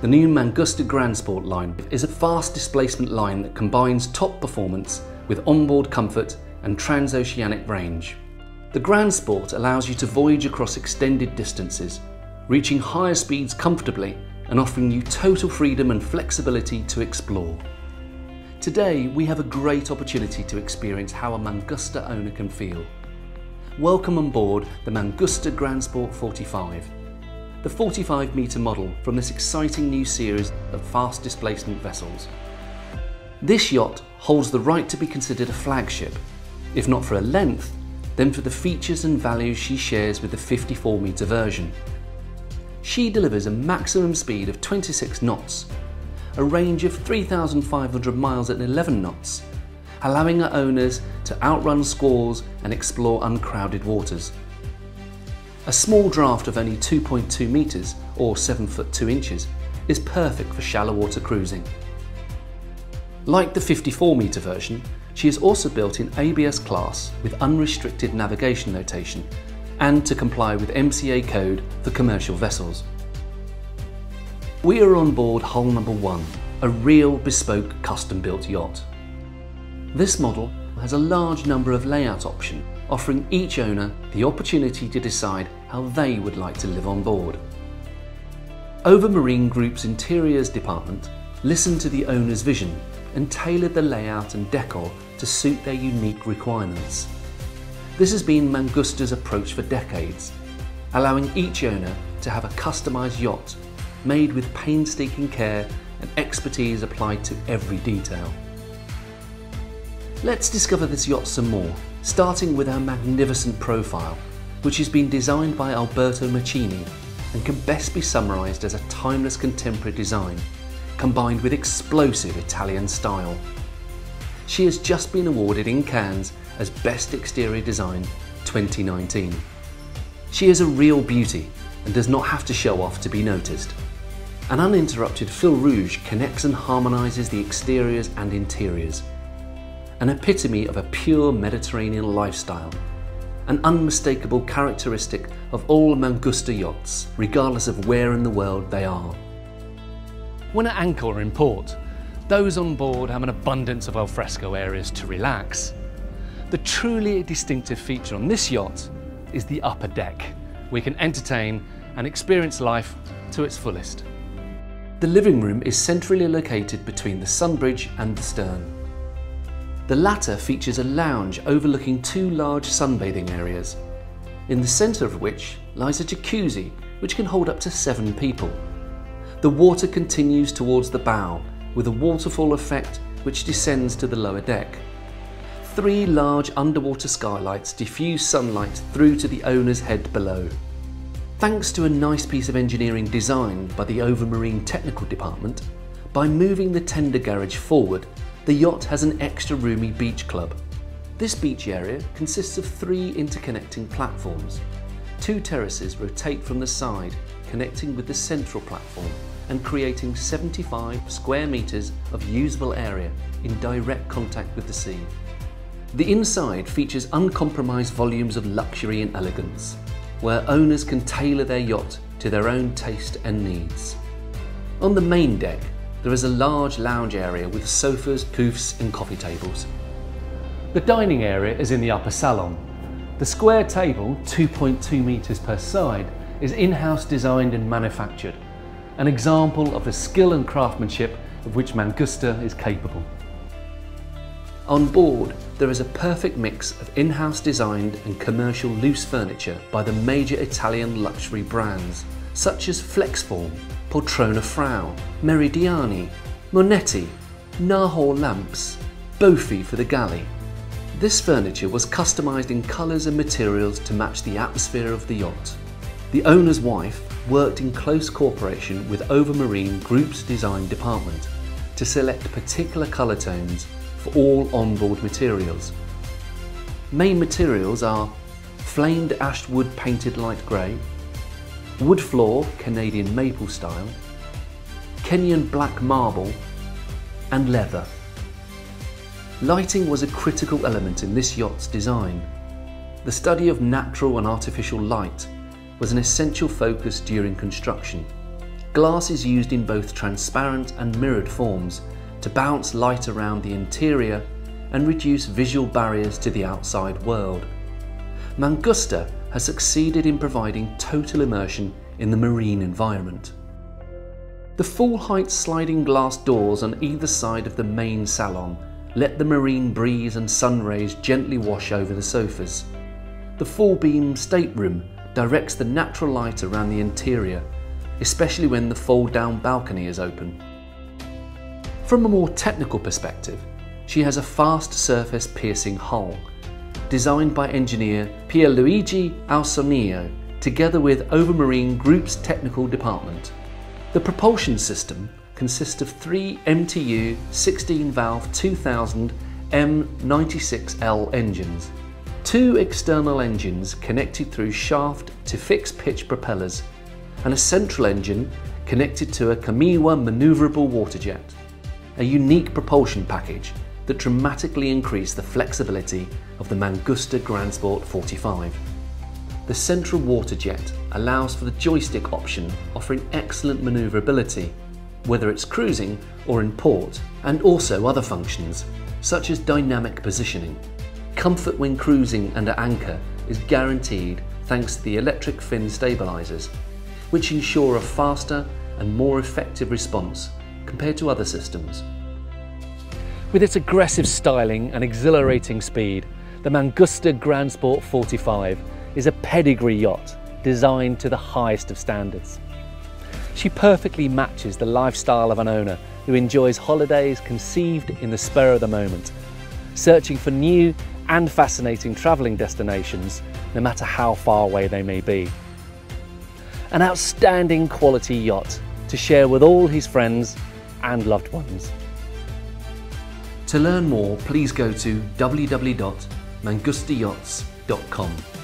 The new Mangusta Grand Sport line is a fast displacement line that combines top performance with onboard comfort and transoceanic range. The Grand Sport allows you to voyage across extended distances, reaching higher speeds comfortably and offering you total freedom and flexibility to explore. Today, we have a great opportunity to experience how a Mangusta owner can feel. Welcome on board the Mangusta Grand Sport 45 the 45 metre model from this exciting new series of fast displacement vessels. This yacht holds the right to be considered a flagship, if not for a length, then for the features and values she shares with the 54 metre version. She delivers a maximum speed of 26 knots, a range of 3,500 miles at 11 knots, allowing her owners to outrun squalls and explore uncrowded waters. A small draft of only 2.2 metres or 7 foot 2 inches is perfect for shallow water cruising. Like the 54 metre version, she is also built in ABS class with unrestricted navigation notation and to comply with MCA code for commercial vessels. We are on board hull number one, a real bespoke custom built yacht. This model has a large number of layout options offering each owner the opportunity to decide how they would like to live on board. Overmarine Group's interiors department listened to the owner's vision and tailored the layout and decor to suit their unique requirements. This has been Mangusta's approach for decades, allowing each owner to have a customised yacht made with painstaking care and expertise applied to every detail. Let's discover this yacht some more starting with our magnificent profile, which has been designed by Alberto Mancini and can best be summarised as a timeless contemporary design, combined with explosive Italian style. She has just been awarded in Cannes as Best Exterior Design 2019. She is a real beauty and does not have to show off to be noticed. An uninterrupted fil rouge connects and harmonises the exteriors and interiors, an epitome of a pure Mediterranean lifestyle, an unmistakable characteristic of all Mangusta yachts, regardless of where in the world they are. When at anchor in port, those on board have an abundance of alfresco areas to relax. The truly distinctive feature on this yacht is the upper deck. We can entertain and experience life to its fullest. The living room is centrally located between the sunbridge and the stern. The latter features a lounge overlooking two large sunbathing areas, in the centre of which lies a jacuzzi which can hold up to seven people. The water continues towards the bow with a waterfall effect which descends to the lower deck. Three large underwater skylights diffuse sunlight through to the owner's head below. Thanks to a nice piece of engineering designed by the Overmarine Technical Department, by moving the tender garage forward the yacht has an extra roomy beach club. This beach area consists of three interconnecting platforms. Two terraces rotate from the side, connecting with the central platform and creating 75 square metres of usable area in direct contact with the sea. The inside features uncompromised volumes of luxury and elegance, where owners can tailor their yacht to their own taste and needs. On the main deck, there is a large lounge area with sofas, poufs and coffee tables. The dining area is in the upper salon. The square table, 2.2 metres per side, is in-house designed and manufactured, an example of the skill and craftsmanship of which Mangusta is capable. On board, there is a perfect mix of in-house designed and commercial loose furniture by the major Italian luxury brands, such as Flexform, Poltrona Frau, Meridiani, Minotti, Nahor lamps, Boffi for the galley. This furniture was customised in colours and materials to match the atmosphere of the yacht. The owner's wife worked in close cooperation with Overmarine Group's design department to select particular colour tones for all onboard materials. Main materials are flamed ash wood painted light grey, wood floor, Canadian maple style, Kenyan black marble, and leather. Lighting was a critical element in this yacht's design. The study of natural and artificial light was an essential focus during construction, glass is used in both transparent and mirrored forms to bounce light around the interior and reduce visual barriers to the outside world. Mangusta has succeeded in providing total immersion in the marine environment. The full height sliding glass doors on either side of the main salon let the marine breeze and sun rays gently wash over the sofas. The full beam stateroom directs the natural light around the interior, especially when the fold down balcony is open. From a more technical perspective, she has a fast surface piercing hull, designed by engineer Pierluigi Ausonio together with Overmarine Group's technical department. The propulsion system consists of three MTU 16 valve 2000 M96L engines, two external engines connected through shaft to fixed pitch propellers, and a central engine connected to a KaMeWa manoeuvrable water jet, a unique propulsion package that dramatically increased the flexibility of the Mangusta Grand Sport 45. The central water jet allows for the joystick option offering excellent manoeuvrability, whether it's cruising or in port, and also other functions, such as dynamic positioning. Comfort when cruising and at anchor is guaranteed thanks to the electric fin stabilisers, which ensure a faster and more effective response compared to other systems. With its aggressive styling and exhilarating speed, the Mangusta Grand Sport 45 is a pedigree yacht designed to the highest of standards. She perfectly matches the lifestyle of an owner who enjoys holidays conceived in the spur of the moment, searching for new and fascinating travelling destinations no matter how far away they may be. An outstanding quality yacht to share with all his friends and loved ones. To learn more, please go to www.mangustayachts.com.